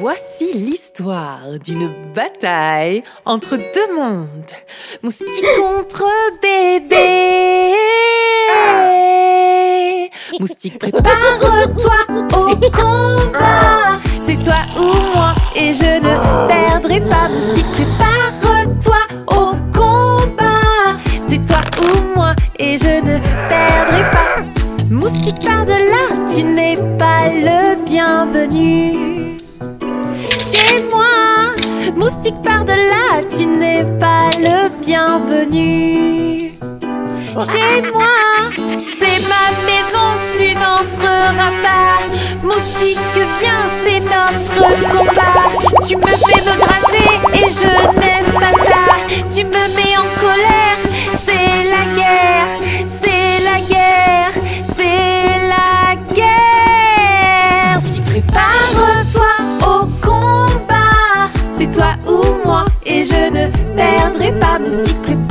Voici l'histoire d'une bataille entre deux mondes. Moustique contre bébé. Moustique, prépare-toi au combat. C'est toi ou moi et je ne perdrai pas. Moustique, prépare-toi Tu me fais me gratter et je n'aime pas ça. Tu me mets en colère, c'est la guerre, c'est la guerre, c'est la guerre. Moustique, prépare-toi au combat. C'est toi ou moi et je ne perdrai pas. Moustique, prépare-toi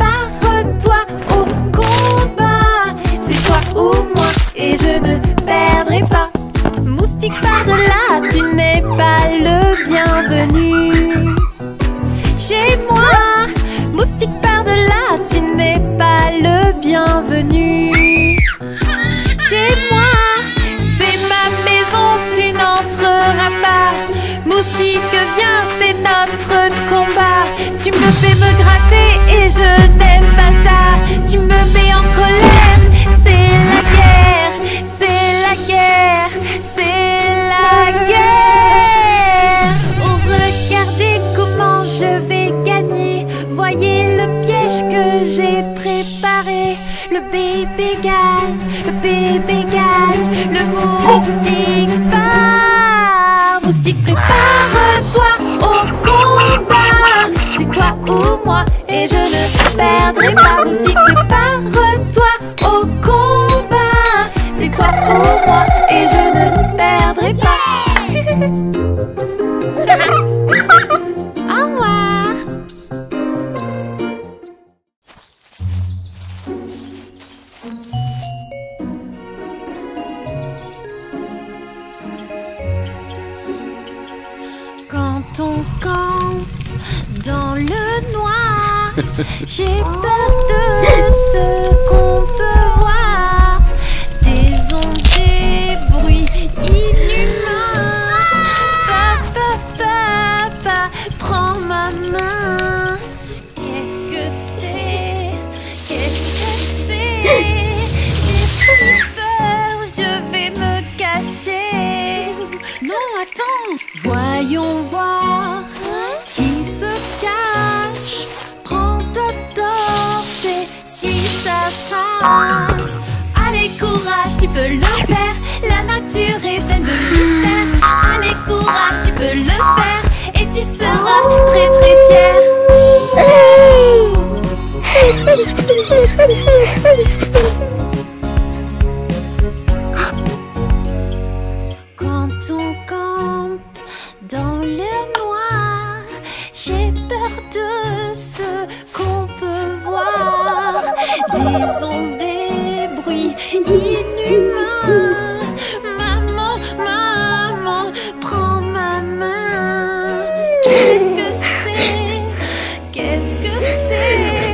perdrai pas. Moustique, prépare-toi au combat. C'est toi ou moi et je ne perdrai pas. Au revoir. Quand on campe dans le noir, j'ai peur de ce qu'on peut Allez, courage, tu peux le faire. La nature est pleine de mystères. Allez, courage, tu peux le faire. Et tu seras très très fier. Quand on campe dans le noir, j'ai peur de ce qu'on. Ondes, des bruits inhumains. Maman, maman, prends ma main. Qu'est-ce que c'est? Qu'est-ce que c'est?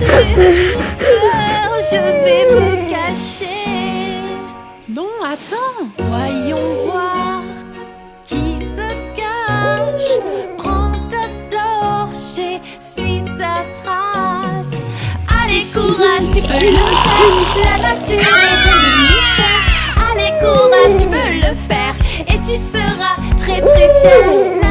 J'ai si peur, je vais me cacher. Non, attends, voyons tu peux le faire. La nature est pleine de mystères. Allez, courage, tu peux le faire. Et tu seras très très fier.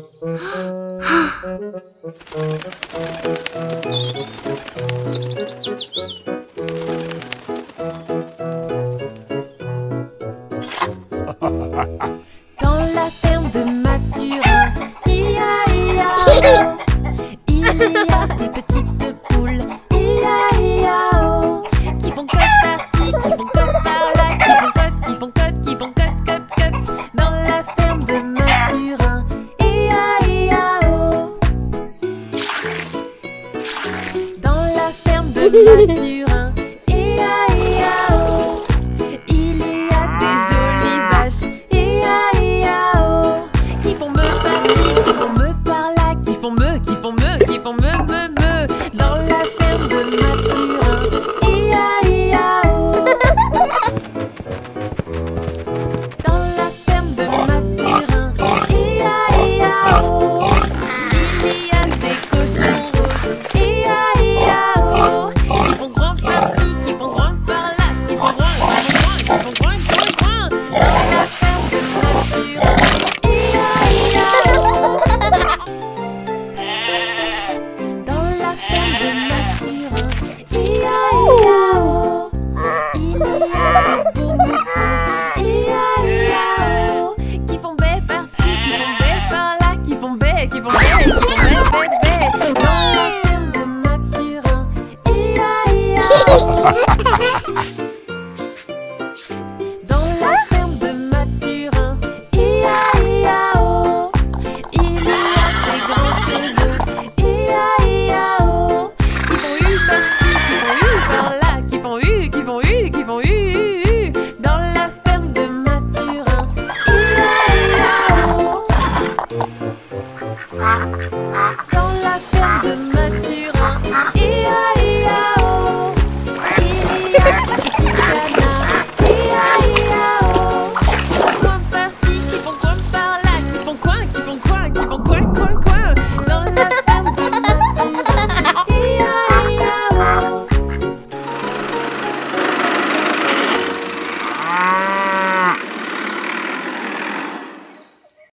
Thank you.